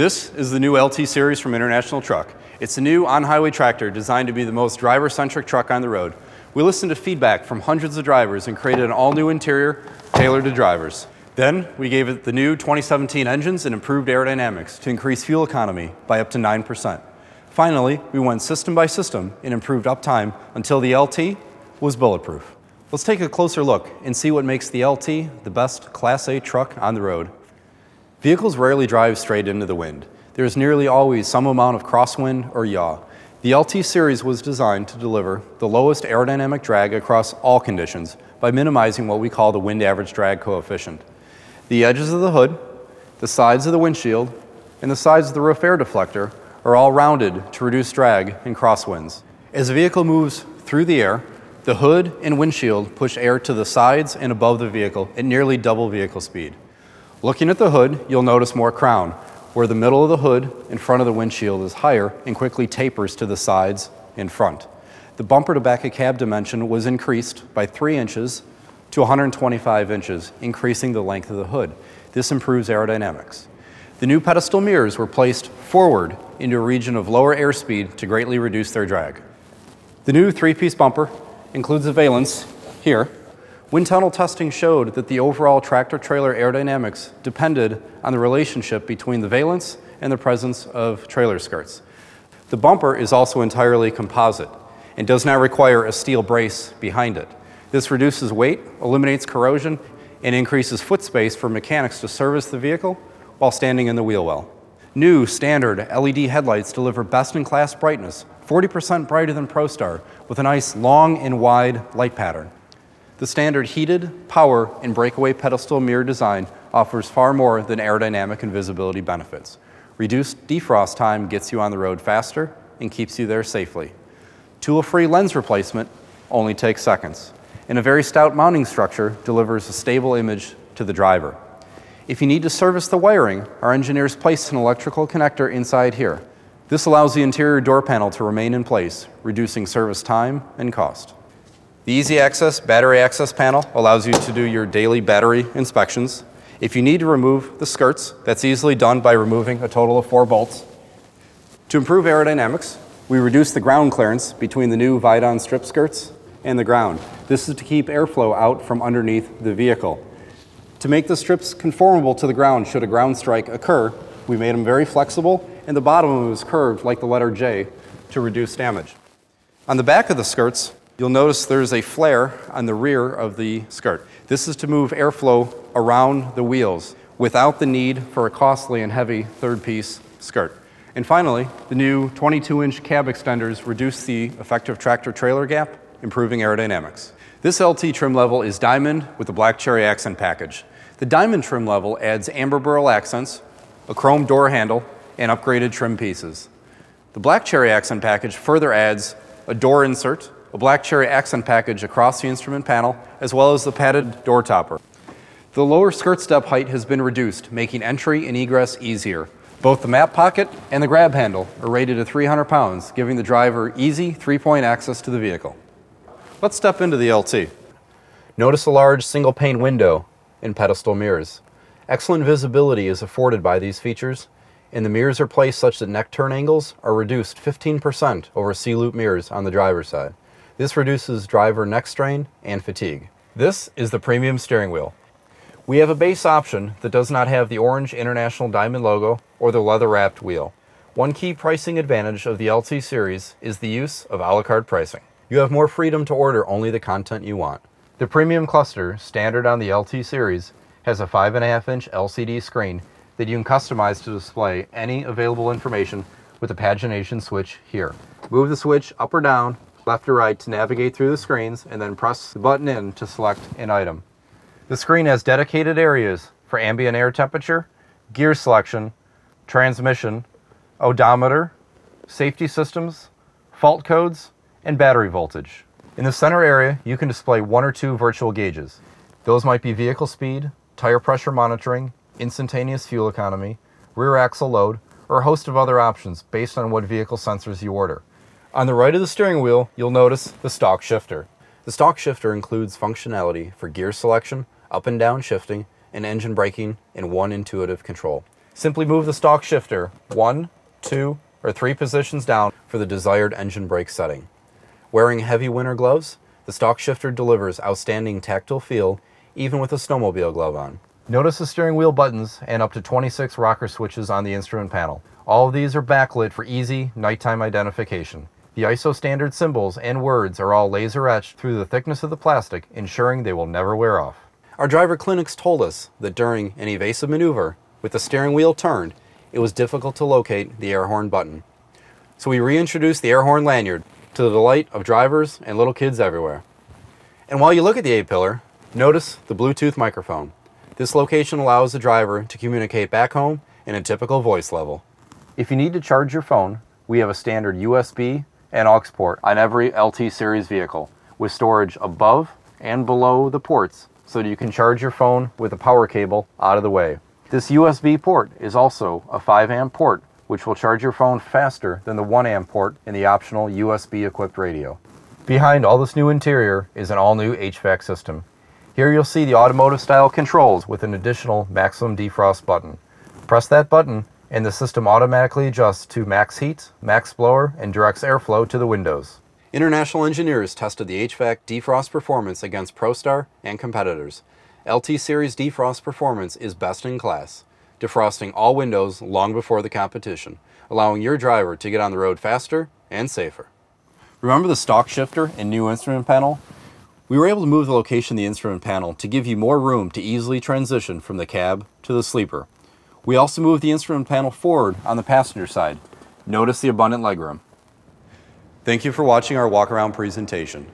This is the new LT Series from International Truck. It's a new on-highway tractor designed to be the most driver-centric truck on the road. We listened to feedback from hundreds of drivers and created an all-new interior tailored to drivers. Then we gave it the new 2017 engines and improved aerodynamics to increase fuel economy by up to 9%. Finally, we went system by system and improved uptime until the LT was bulletproof. Let's take a closer look and see what makes the LT the best Class A truck on the road. Vehicles rarely drive straight into the wind. There is nearly always some amount of crosswind or yaw. The LT series was designed to deliver the lowest aerodynamic drag across all conditions by minimizing what we call the wind average drag coefficient. The edges of the hood, the sides of the windshield, and the sides of the roof air deflector are all rounded to reduce drag in crosswinds. As the vehicle moves through the air, the hood and windshield push air to the sides and above the vehicle at nearly double vehicle speed. Looking at the hood, you'll notice more crown, where the middle of the hood in front of the windshield is higher and quickly tapers to the sides in front. The bumper to back of cab dimension was increased by 3 inches to 125 inches, increasing the length of the hood. This improves aerodynamics. The new pedestal mirrors were placed forward into a region of lower airspeed to greatly reduce their drag. The new three-piece bumper includes a valence here. Wind tunnel testing showed that the overall tractor-trailer aerodynamics depended on the relationship between the valence and the presence of trailer skirts. The bumper is also entirely composite and does not require a steel brace behind it. This reduces weight, eliminates corrosion, and increases foot space for mechanics to service the vehicle while standing in the wheel well. New standard LED headlights deliver best-in-class brightness, 40% brighter than ProStar, with a nice long and wide light pattern. The standard heated, power, and breakaway pedestal mirror design offers far more than aerodynamic and visibility benefits. Reduced defrost time gets you on the road faster and keeps you there safely. Tool-free lens replacement only takes seconds and a very stout mounting structure delivers a stable image to the driver. If you need to service the wiring, our engineers placed an electrical connector inside here. This allows the interior door panel to remain in place, reducing service time and cost. The Easy Access battery access panel allows you to do your daily battery inspections. If you need to remove the skirts, that's easily done by removing a total of four bolts. To improve aerodynamics, we reduce the ground clearance between the new Vidon strip skirts and the ground. This is to keep airflow out from underneath the vehicle. To make the strips conformable to the ground should a ground strike occur, we made them very flexible and the bottom of them is curved like the letter J to reduce damage. On the back of the skirts, you'll notice there's a flare on the rear of the skirt. This is to move airflow around the wheels without the need for a costly and heavy third piece skirt. And finally, the new 22-inch cab extenders reduce the effective tractor-trailer gap improving aerodynamics. This LT trim level is diamond with the black cherry accent package. The diamond trim level adds amber burl accents, a chrome door handle, and upgraded trim pieces. The black cherry accent package further adds a door insert, a black cherry accent package across the instrument panel, as well as the padded door topper. The lower skirt step height has been reduced, making entry and egress easier. Both the map pocket and the grab handle are rated at 300 pounds, giving the driver easy three-point access to the vehicle. Let's step into the LT. Notice a large single pane window and pedestal mirrors. Excellent visibility is afforded by these features, and the mirrors are placed such that neck turn angles are reduced 15% over C-loop mirrors on the driver's side. This reduces driver neck strain and fatigue. This is the premium steering wheel. We have a base option that does not have the orange International Diamond logo or the leather-wrapped wheel. One key pricing advantage of the LT series is the use of a la carte pricing. You have more freedom to order only the content you want. The premium cluster, standard on the LT series, has a 5.5 inch LCD screen that you can customize to display any available information with the pagination switch here. Move the switch up or down, left or right to navigate through the screens, and then press the button in to select an item. The screen has dedicated areas for ambient air temperature, gear selection, transmission, odometer, safety systems, fault codes, and battery voltage. In the center area, you can display one or two virtual gauges. Those might be vehicle speed, tire pressure monitoring, instantaneous fuel economy, rear axle load, or a host of other options based on what vehicle sensors you order. On the right of the steering wheel, you'll notice the stalk shifter. The stalk shifter includes functionality for gear selection, up and down shifting, and engine braking in one intuitive control. Simply move the stalk shifter one, two, or three positions down for the desired engine brake setting. Wearing heavy winter gloves, the stalk shifter delivers outstanding tactile feel even with a snowmobile glove on. Notice the steering wheel buttons and up to 26 rocker switches on the instrument panel. All of these are backlit for easy nighttime identification. The ISO standard symbols and words are all laser etched through the thickness of the plastic, ensuring they will never wear off. Our driver clinics told us that during an evasive maneuver, with the steering wheel turned, it was difficult to locate the air horn button. So we reintroduced the air horn lanyard to the delight of drivers and little kids everywhere. And while you look at the A-pillar, notice the Bluetooth microphone. This location allows the driver to communicate back home in a typical voice level. If you need to charge your phone, we have a standard USB and aux port on every LT series vehicle with storage above and below the ports so that you can charge your phone with a power cable out of the way. This USB port is also a 5 amp port which will charge your phone faster than the 1 amp port in the optional USB equipped radio. Behind all this new interior is an all new HVAC system. Here you'll see the automotive style controls with an additional maximum defrost button. Press that button and the system automatically adjusts to max heat, max blower, and directs airflow to the windows. International engineers tested the HVAC defrost performance against ProStar and competitors. LT Series defrost performance is best in class, defrosting all windows long before the competition, allowing your driver to get on the road faster and safer. Remember the stalk shifter and new instrument panel? We were able to move the location of the instrument panel to give you more room to easily transition from the cab to the sleeper. We also moved the instrument panel forward on the passenger side. Notice the abundant legroom. Thank you for watching our walk around presentation.